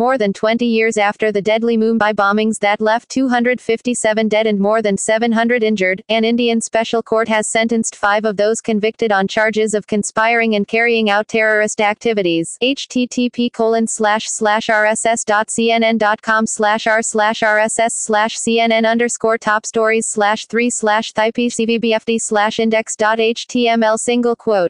more than 20 years after the deadly Mumbai bombings that left 257 dead and more than 700 injured, an Indian special court has sentenced five of those convicted on charges of conspiring and carrying out terrorist activities. http colon slash slash rss.cnn.com slash r slash rss slash cnn underscore top stories slash 3 slash thipcvbfd slash index.html single quote